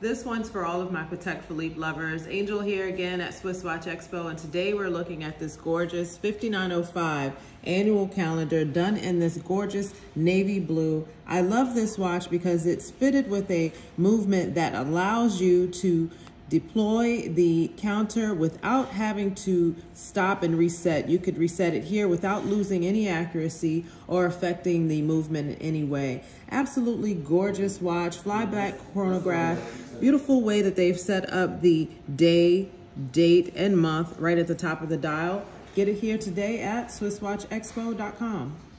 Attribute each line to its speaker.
Speaker 1: This one's for all of my Patek Philippe lovers. Angel here again at Swiss Watch Expo, and today we're looking at this gorgeous 5905 annual calendar done in this gorgeous navy blue. I love this watch because it's fitted with a movement that allows you to deploy the counter without having to stop and reset. You could reset it here without losing any accuracy or affecting the movement in any way. Absolutely gorgeous watch, flyback chronograph, beautiful way that they've set up the day, date, and month right at the top of the dial. Get it here today at SwissWatchExpo.com.